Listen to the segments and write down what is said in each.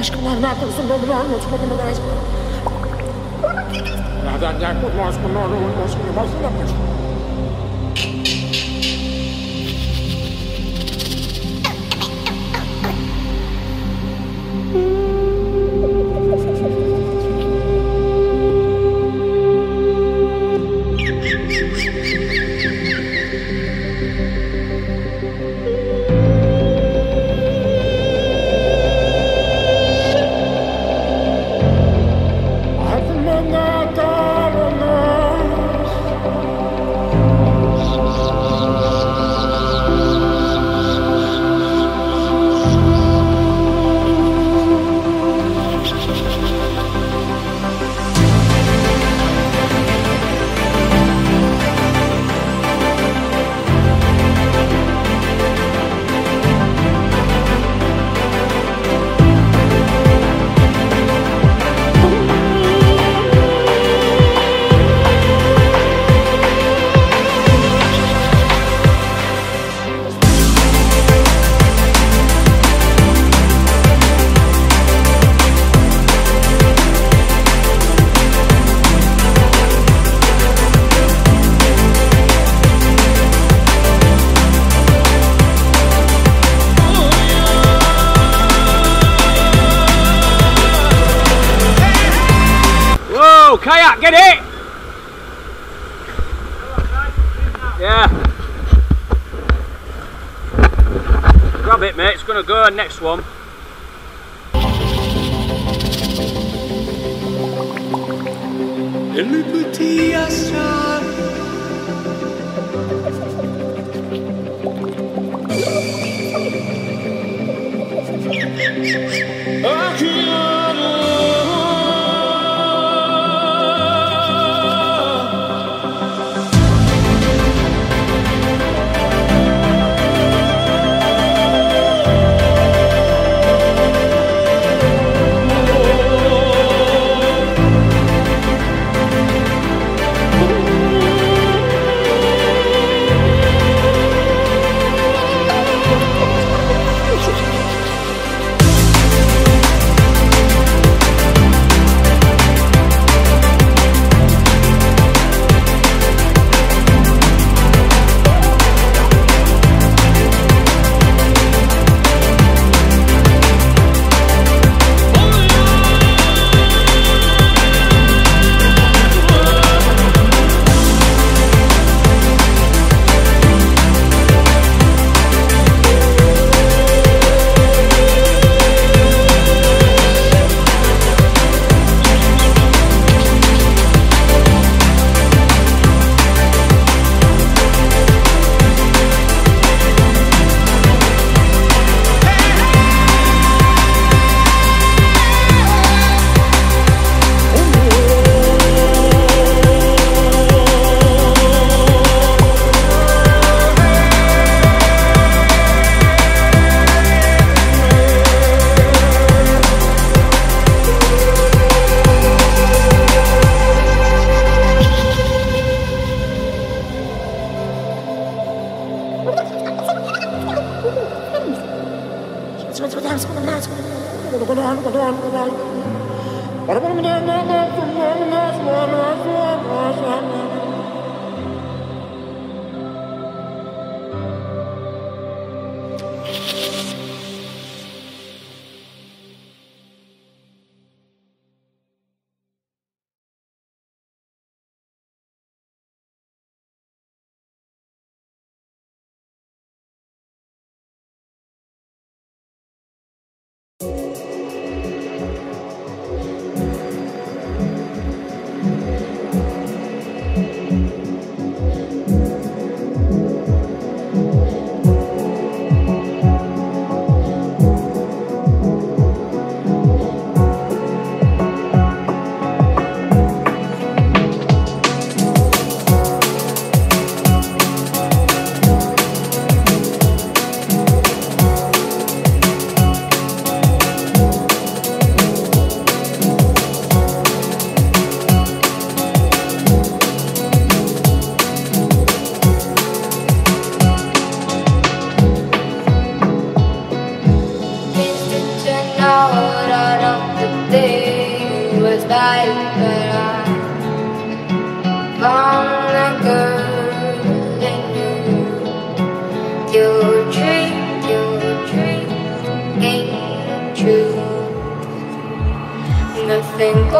aşkı Allah korusun ben bir anı tutmadım lazım. Nereden yakın aşkı ne olur aşkı ne varsa da kaçın. our next one. Yeah.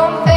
con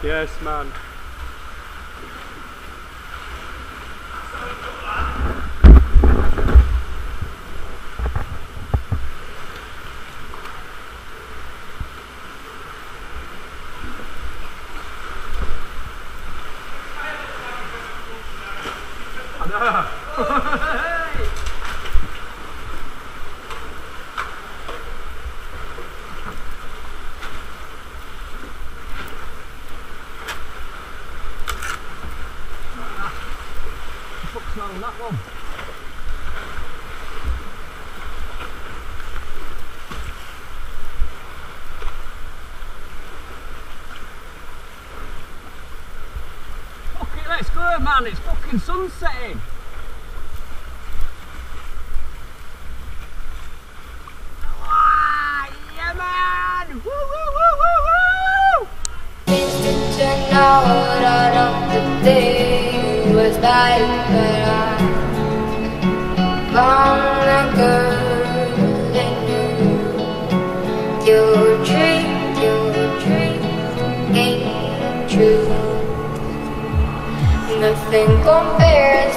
Yes, man. Man. It's fucking sunsetting. Ah, yeah, man. Woo, woo, woo, woo, woo. The day was Nothing compares,